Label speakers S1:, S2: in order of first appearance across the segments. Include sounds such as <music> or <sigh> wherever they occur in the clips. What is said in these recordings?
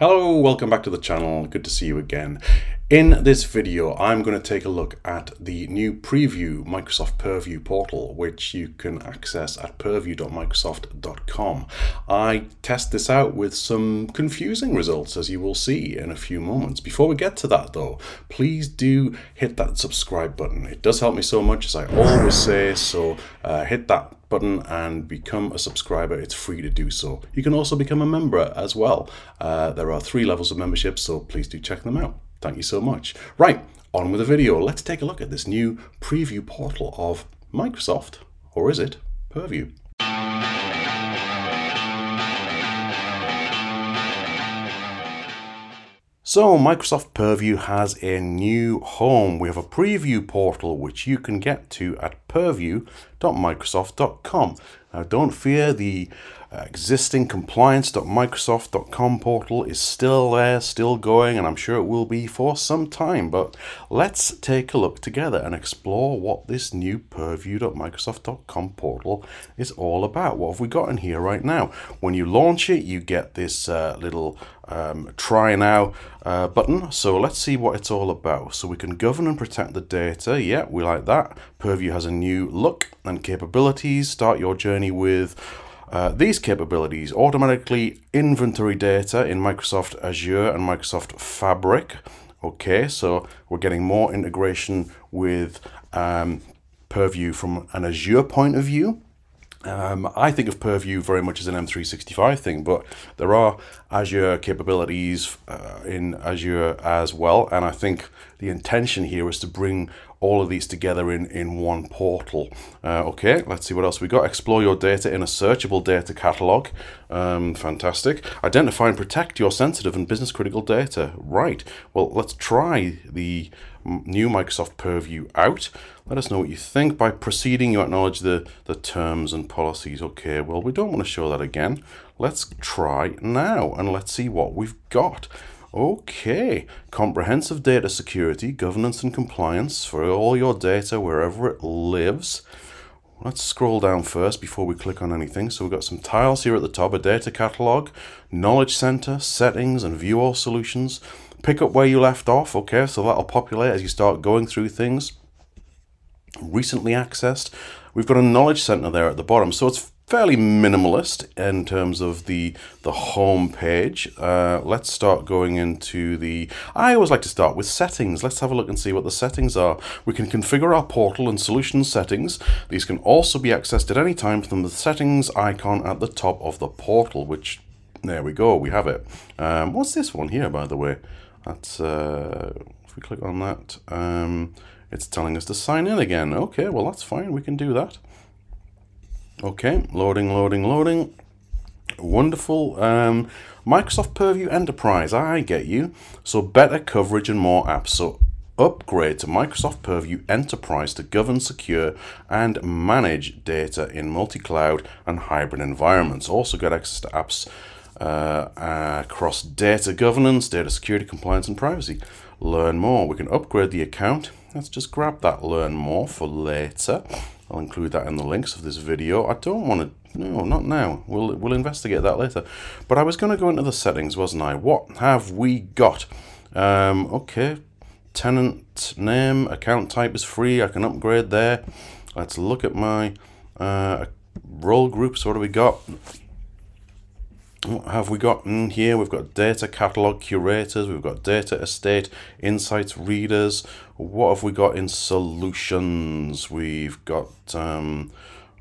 S1: Hello, welcome back to the channel. Good to see you again. In this video, I'm going to take a look at the new preview Microsoft Purview portal, which you can access at purview.microsoft.com. I test this out with some confusing results, as you will see in a few moments. Before we get to that though, please do hit that subscribe button. It does help me so much, as I always say, so uh, hit that button and become a subscriber. It's free to do so. You can also become a member as well. Uh, there are three levels of membership, so please do check them out. Thank you so much. Right, on with the video. Let's take a look at this new preview portal of Microsoft, or is it Purview? So Microsoft Purview has a new home. We have a preview portal which you can get to at purview.microsoft.com. Now don't fear, the existing compliance.microsoft.com portal is still there, still going, and I'm sure it will be for some time. But let's take a look together and explore what this new purview.microsoft.com portal is all about. What have we got in here right now? When you launch it, you get this uh, little um, try now uh, button. So let's see what it's all about. So we can govern and protect the data. Yeah, we like that. Purview has a new look and capabilities. Start your journey with uh, these capabilities automatically inventory data in Microsoft Azure and Microsoft Fabric. Okay, so we're getting more integration with um, Purview from an Azure point of view. Um, I think of Purview very much as an M365 thing, but there are Azure capabilities uh, in Azure as well, and I think the intention here is to bring all of these together in, in one portal. Uh, okay, let's see what else we got. Explore your data in a searchable data catalog. Um, fantastic. Identify and protect your sensitive and business critical data. Right, well, let's try the new Microsoft Purview out. Let us know what you think. By proceeding, you acknowledge the, the terms and policies. Okay, well, we don't want to show that again. Let's try now and let's see what we've got. Okay, comprehensive data security, governance and compliance for all your data wherever it lives. Let's scroll down first before we click on anything. So we've got some tiles here at the top, a data catalog, knowledge center, settings and view all solutions. Pick up where you left off, okay, so that'll populate as you start going through things. Recently accessed. We've got a knowledge center there at the bottom. So it's fairly minimalist in terms of the the home page. Uh, let's start going into the. I always like to start with settings. Let's have a look and see what the settings are. We can configure our portal and solution settings. These can also be accessed at any time from the settings icon at the top of the portal, which there we go, we have it. Um, what's this one here, by the way? That's uh, if we click on that, um, it's telling us to sign in again. Okay, well that's fine. We can do that. Okay, loading, loading, loading. Wonderful. Um, Microsoft Purview Enterprise, I get you. So better coverage and more apps. So upgrade to Microsoft Purview Enterprise to govern, secure, and manage data in multi-cloud and hybrid environments. Also get access to apps uh, across data governance, data security, compliance, and privacy. Learn more. We can upgrade the account. Let's just grab that learn more for later. I'll include that in the links of this video. I don't want to, no, not now. We'll, we'll investigate that later. But I was going to go into the settings, wasn't I? What have we got? Um, okay, tenant name, account type is free. I can upgrade there. Let's look at my uh, role groups. What do we got? What have we got in here? We've got data catalog curators, we've got data estate, insights readers. What have we got in solutions? We've got um,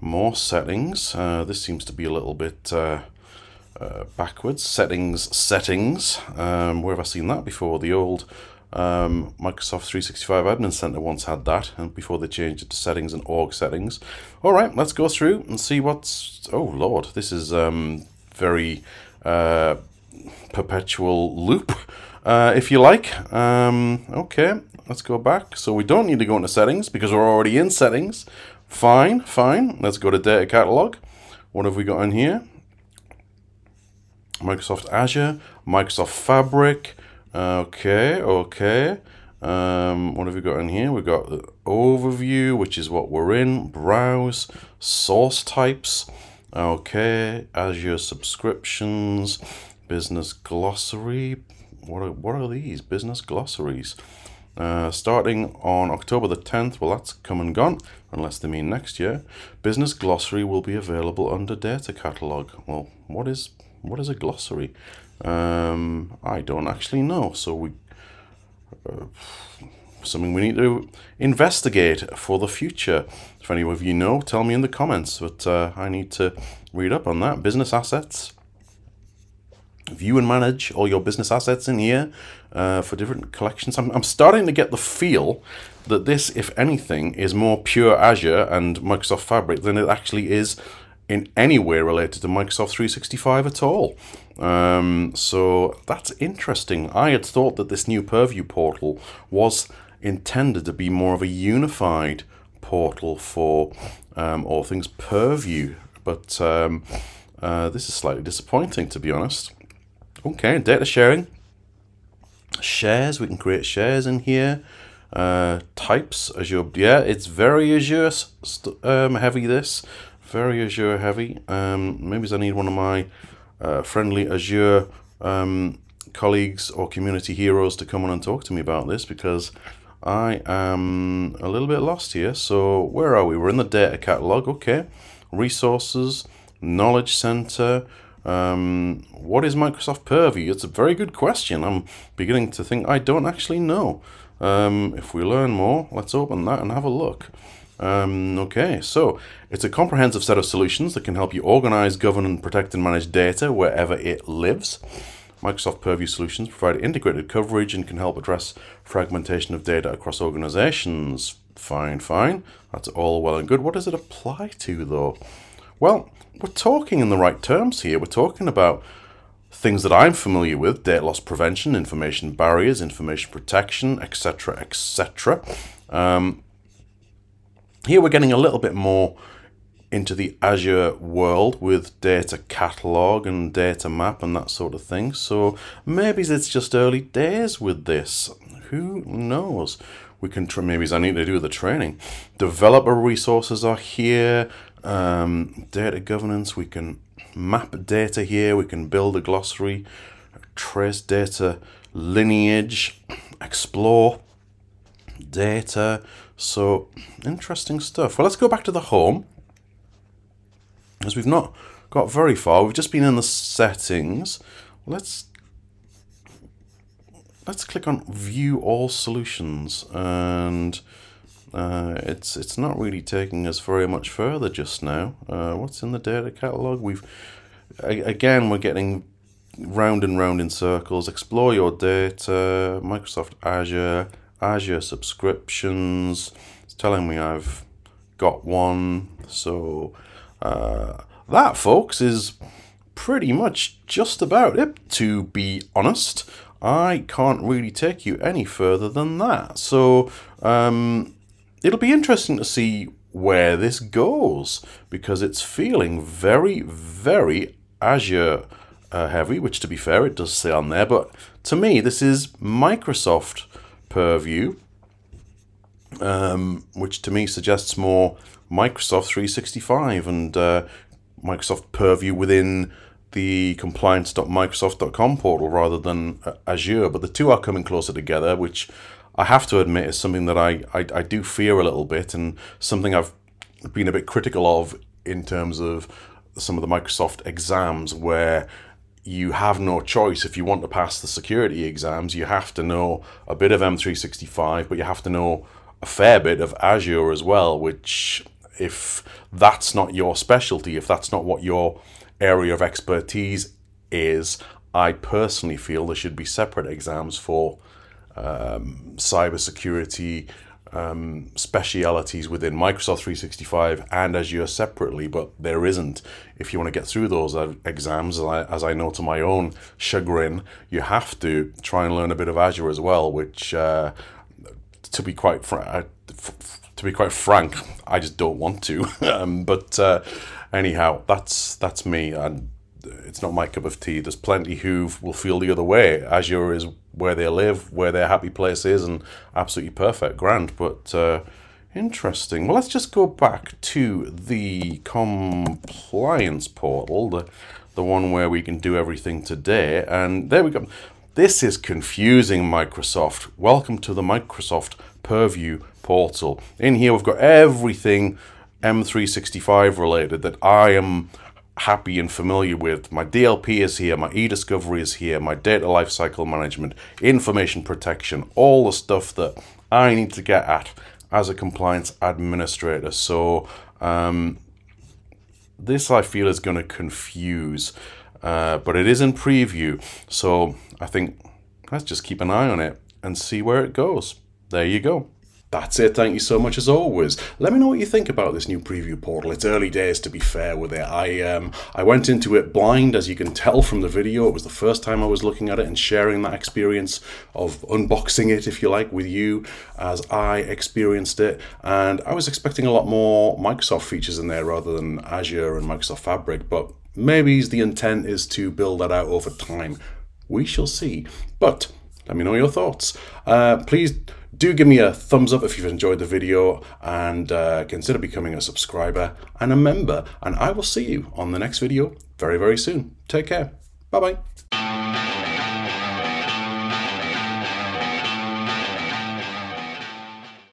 S1: more settings. Uh, this seems to be a little bit uh, uh, backwards. Settings, settings. Um, where have I seen that before? The old um, Microsoft 365 Admin Center once had that, and before they changed it to settings and org settings. All right, let's go through and see what's. Oh Lord, this is um, very uh, perpetual loop, uh, if you like. Um, okay, let's go back. So we don't need to go into settings because we're already in settings. Fine, fine. Let's go to data catalog. What have we got in here? Microsoft Azure, Microsoft Fabric. Okay, okay. Um, what have we got in here? We've got the overview, which is what we're in, browse, source types. Okay, Azure subscriptions, business glossary. What are, what are these? Business glossaries. Uh, starting on October the 10th, well, that's come and gone, unless they mean next year. Business glossary will be available under data catalog. Well, what is what is a glossary? Um, I don't actually know. So we uh, something we need to investigate for the future. If any of you know, tell me in the comments. But uh, I need to read up on that. Business assets view and manage all your business assets in here uh, for different collections. I'm, I'm starting to get the feel that this, if anything, is more pure Azure and Microsoft Fabric than it actually is in any way related to Microsoft 365 at all. Um, so that's interesting. I had thought that this new Purview portal was intended to be more of a unified portal for um, all things Purview, but um, uh, this is slightly disappointing to be honest. Okay, data sharing. Shares, we can create shares in here. Uh, types, Azure, yeah, it's very Azure um, heavy this. Very Azure heavy. Um, maybe I need one of my uh, friendly Azure um, colleagues or community heroes to come on and talk to me about this because I am a little bit lost here. So where are we? We're in the data catalog. Okay. Resources, knowledge center, um, what is Microsoft Purview? It's a very good question. I'm beginning to think I don't actually know. Um, if we learn more, let's open that and have a look. Um, okay, so it's a comprehensive set of solutions that can help you organize, govern, and protect and manage data wherever it lives. Microsoft Purview solutions provide integrated coverage and can help address fragmentation of data across organizations. Fine, fine. That's all well and good. What does it apply to, though? Well, we're talking in the right terms here. We're talking about things that I'm familiar with data loss prevention, information barriers, information protection, etc. etc. Um, here we're getting a little bit more into the Azure world with data catalog and data map and that sort of thing. So maybe it's just early days with this. Who knows? We can maybe I need to do the training. Developer resources are here um, data governance, we can map data here, we can build a glossary, trace data lineage, explore data. So interesting stuff. Well, let's go back to the home as we've not got very far. We've just been in the settings. Let's let's click on view all solutions and uh, it's it's not really taking us very much further just now. Uh, what's in the data catalog? We've again we're getting round and round in circles. Explore your data, Microsoft Azure, Azure subscriptions. It's telling me I've got one. So uh, that, folks, is pretty much just about it. To be honest, I can't really take you any further than that. So. Um, it'll be interesting to see where this goes because it's feeling very, very Azure uh, heavy, which to be fair, it does say on there. But to me, this is Microsoft Purview, um, which to me suggests more Microsoft 365 and uh, Microsoft Purview within the compliance.microsoft.com portal rather than uh, Azure. But the two are coming closer together, which I have to admit is something that I, I, I do fear a little bit and something I've been a bit critical of in terms of some of the Microsoft exams where you have no choice. If you want to pass the security exams, you have to know a bit of M365, but you have to know a fair bit of Azure as well, which if that's not your specialty, if that's not what your area of expertise is, I personally feel there should be separate exams for um, cybersecurity um, specialities within Microsoft 365 and Azure separately, but there isn't. If you want to get through those exams, as I, as I know to my own chagrin, you have to try and learn a bit of Azure as well, which, uh, to be quite fr- uh, to be quite frank, I just don't want to. <laughs> um, but uh, anyhow, that's that's me, and it's not my cup of tea. There's plenty who will feel the other way. Azure is where they live, where their happy place is, and absolutely perfect, grand. But uh, interesting. Well, let's just go back to the compliance portal, the the one where we can do everything today. And there we go. This is confusing Microsoft. Welcome to the Microsoft Purview portal. In here we've got everything M365 related that I am happy and familiar with. My DLP is here, my e-discovery is here, my data lifecycle management, information protection, all the stuff that I need to get at as a compliance administrator. So um, this I feel is going to confuse, uh, but it is in preview. So I think let's just keep an eye on it and see where it goes. There you go. That's it. Thank you so much as always. Let me know what you think about this new preview portal. It's early days to be fair with it. I um I went into it blind as you can tell from the video. It was the first time I was looking at it and sharing that experience of unboxing it if you like with you as I experienced it and I was expecting a lot more Microsoft features in there rather than Azure and Microsoft Fabric but maybe the intent is to build that out over time. We shall see. But let me know your thoughts. Uh, please do give me a thumbs up if you've enjoyed the video and uh, consider becoming a subscriber and a member. And I will see you on the next video very, very soon. Take care. Bye bye.